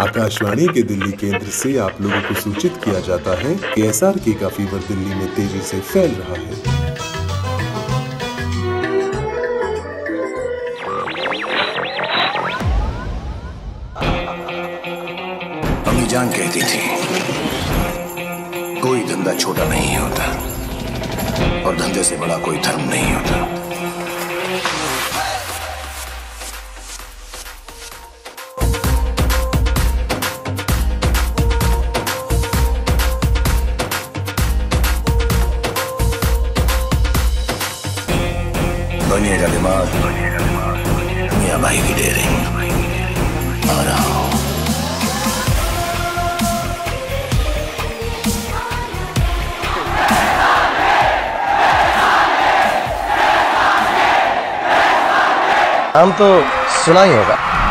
आकाशवाणी के दिल्ली केंद्र से आप लोगों को सूचित किया जाता है कि एस आर के का फीवर दिल्ली में तेज़ी से फैल रहा है। अम्मी जान कहती थी कोई धंधा छोटा नहीं होता और धंधे से बड़ा कोई धर्म नहीं होता। बनिएगा दिमाग मियाँ भाई की डेरे आ रहा हूँ नाम तो सुना ही होगा